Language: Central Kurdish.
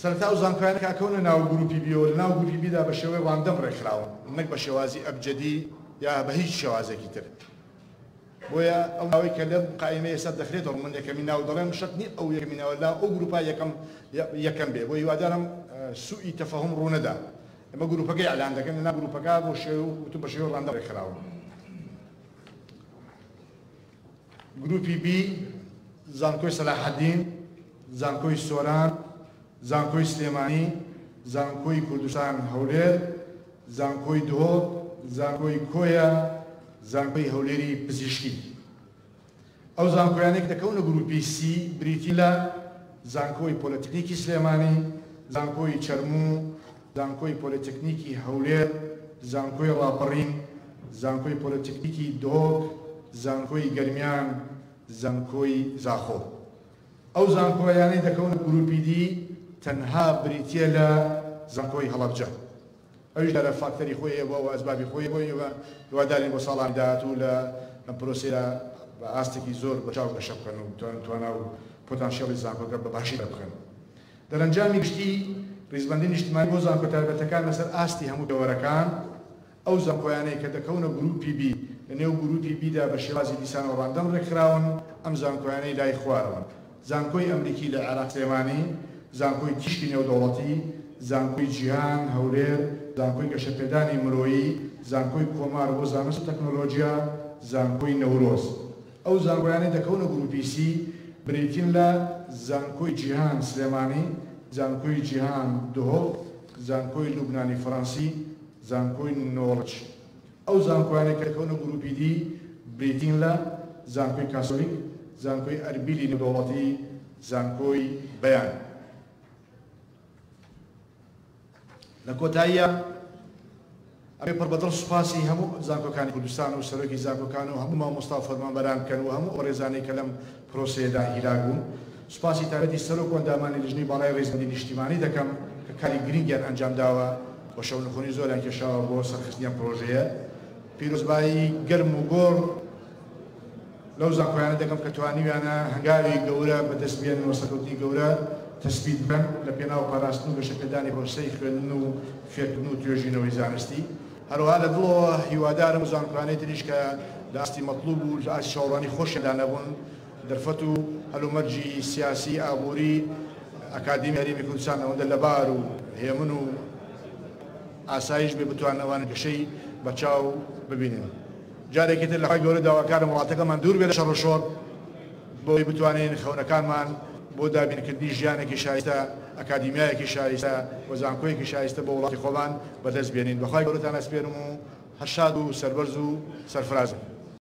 سەرەتا ئەو زانکۆیانە کە ئەکەونە ناو گروپی بیەوە لە ناو گروپی بیدا بە شێوەی ڕاندەم ڕێکخراون نەک بە شێوازی ئەبجەدی یا بە هیچ شێوازێکی تر بۆیە ئەو ناوەی کە لەم قایمەیە سەر دەخرێتەوە من یەکەمی ناو دەڵێم شت نی ئەو یەکمینەوە لا ئەو گروپا یەکەم یەکەم بێ بۆ هیوادارم سوئی تەفەهم ڕوونەدا ئەمە گروپەکەی ئەلان دەکەن لەنا گروپەکە بۆ شێو وتو بە شێوە ڕاندەم ڕێکخراون گروپی بی، زانکۆی سەلاحەدین، زانکۆی سۆران، زانکۆی سلێمانی، زانکۆی کوردستان هەولێر، زانکۆی دهۆک، زانکۆی کۆیە، زانکۆی هەولێری پزیشکی. ئەو زانکۆیانەی کە دەکەونە گروپی سی بریتین لە، زانکۆی پۆلەتکنیکی سلێمانی، زانکۆی چەرموو، زانکۆی پۆلیتەکنیکی هەولێر، زانکۆی ڕاپەڕین، زانکۆی پۆلیتەکنیکی دهۆک، زانکۆی گەرمیان، زانکۆی زاخۆ. ئەو زانکۆیانەی دەکەونە گروپی دی تەنها بریتیە لە زانکۆی هەڵەبجە ئەویش دیارە فاکتەری خۆی هەیە بۆ ئەوە ئەسبابی خۆی بۆ ئێوە هیوادارین بۆ ساڵانی داهاتوو لە ئەم پرۆسەیە بە ئاستێکی زۆر بەچاو گەشە بکەن و توانا و پۆتانسیەڵی زانکۆکە بە باشی دەربخەن. دەرەنجامی گشتی ریزبەندی نیشتمانی بۆ زانکۆ تایبەتەکان لەسەر ئاستی هەموو دەوەرەکان، ئەو زانکۆیانەی کە دەکەونە گروپی بی لە نێو گروپی بیدا بە شێوازی دیسانەوە راندەم رێکخراون، ئەم زانکۆیانەی لای خوارەوەن، زانکۆی ئەمریکی لە عێراق سلێمانی، زانکۆی تیشکی نێودەوڵەتی، زانکۆی جیهان هەولێر، زانکۆی گەشەپێدانی مرۆیی، زانکۆی کۆمار بۆ زانست و تەکنۆلۆجیا، زانکۆی نەورۆز. ئەو زانکۆیانەی دەکەونە گروپی سی بریتین لە، زانکۆی جیهان سلێمانی، زانکۆی جیهان دهۆک، زانکۆی لوبنانی فەرەنسی، زانکۆی نۆرچ. ئەو زانکۆیانەی کە دەکەونە گروپی دی بریتین لە، زانکۆی کاسۆلیک، زانکۆی ئەربیلی نێودەوڵەتی، زانکۆی بەیان. لە کۆتاییا ئەبێ پڕ بە دڵ سوپاسی هەموو زانکۆکانی کوردستان و سەرۆکی زانکۆکان و هەموو مامۆستا و فەرمانبەران بکەن و هەموو ئەو بەڕێزانەی کە لەم پرۆسەیەدا هیلاک بوون سوپاسی تایبەتی سەرۆک و ئەندامانی لیژنەی باڵای ڕیزبەندی نیشتیمانی دەکەم کە کاری گرنگیان ئەنجام داوە و شەونخونی زۆریان کێشاوە بۆ سەرخستنی ئەم پرۆژەیە پیرۆزبایی گەرم و گۆڕ لەو زانکۆیانە دەکەم کە توانیویانە هەنگاوی گەورە بەدەست بێنن و سەرکەوتنی گەورە تەسبیت بکەن لە پێناو پاراستن و گەشەپێدانی پرۆسەی خوێندن و فێرکردن و توێژینەوەی زانستی. هەروەها لە دڵەوە هیوادارم زانکۆیانەی تریش کە لە ئاستی مەتڵوب و لە ئاستی چاوەڕوانی خۆشیاندا نەبوون، دەرفەت و هەلومەرجی سیاسی، ئابووری، ئەکادیمی هەرێمی کوردستان ئەوەندە لەبار و هێمن و ئاسایش بێ بتوانن ئەوان گەشەی بەچاو ببینن. جارێکی تر لە خوای گەورە داواکارم وڵاتەکەمان دوور بێت لە شەڕ و شۆڕ بۆوەی بتوانین خەونەکانمان بۆ دابین کردنی ژیانێکی شایستە ئەکادیمیایەکی شایستە و زانکۆیەکی شایستە بۆ وڵاتی خۆمان بەدەست بێنین بە خوای گەورەتان ئەسپێرم و هەر شاد و سەربەرز و سەرفرازبن.